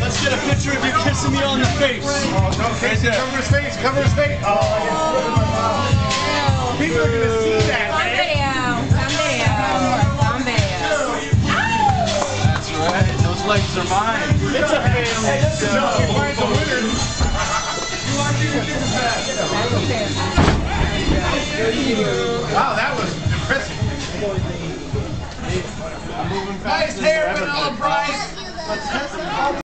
Let's get a picture of you kissing me on the face. Oh, no, face. Cover his face. Cover his face. Oh. Legs are mine. It's a family show. Find the winner. Wow, that was impressive. I'm moving Nice faster hair, than ever, Vanilla but- Bryce.